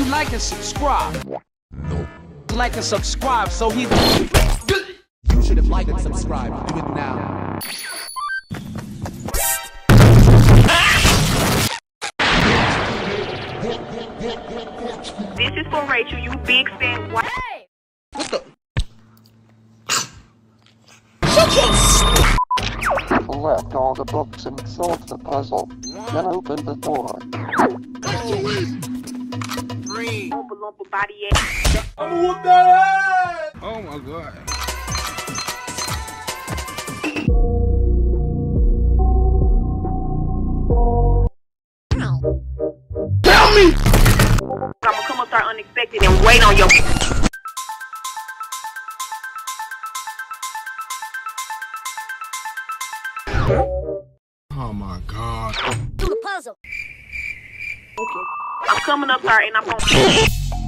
and subscribe. No. Like and subscribe so he. You should have liked and subscribed. Do it now. This is for Rachel, you big fat white. Collect all the books and solve the puzzle. Then open the door. Oompa loompa body ass. Oh my god. I'm gonna come up start unexpected and wait on your. Oh my god. Do the puzzle. I'm coming up start and I'm gonna.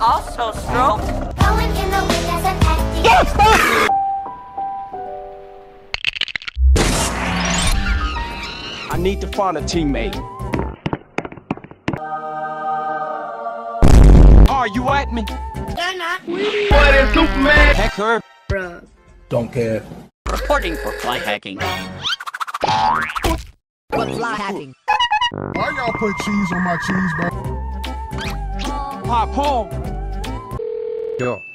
Also stroke. Going in the wind as an acting. I need to find a teammate. Are you at me? They're not. Heck her. Don't care. Reporting for fly hacking. What fly hacking? Why y'all put cheese on my cheese, bro? Pop home. Yo.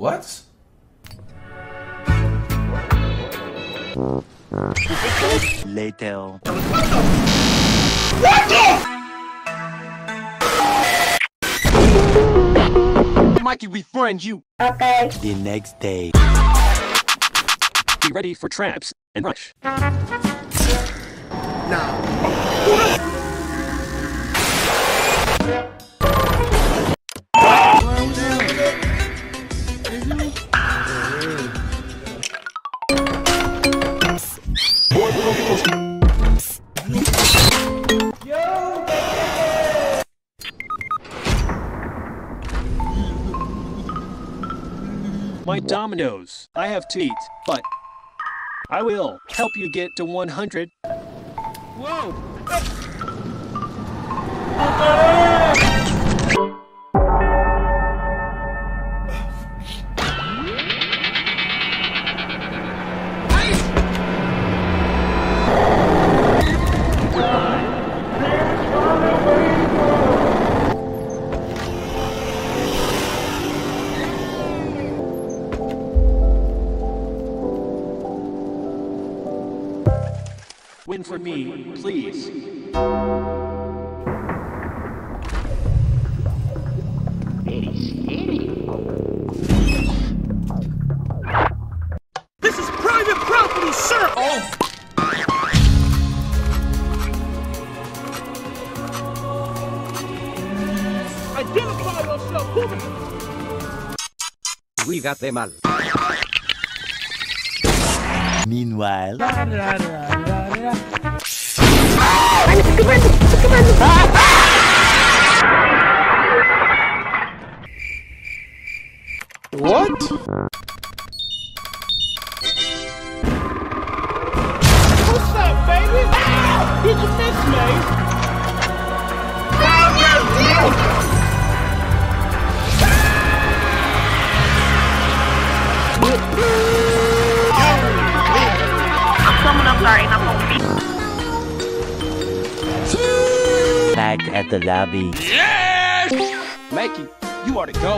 What? Later. Mikey befriend you. Okay. The next day. Be ready for traps and rush. My dominoes. I have teeth, but I will help you get to 100. Whoa! Win for me, please. This is private property, sir! Oh! Identify yourself! We got them all. Meanwhile... What? What's up, baby? Did you miss me? I'm back at the lobby. Yes! Mikey, you are to go.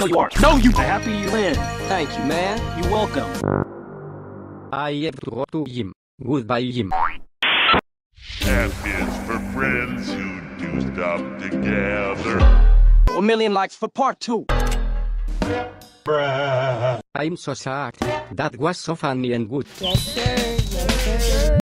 No, you are. No, you. Happy you win. Thank you, man. You're welcome. I have to go to him. Goodbye him. F is for friends who do stuff together. A million likes for part two. Bruh. I'm so sad. That was so funny and good. Yes, sir. Yes, sir.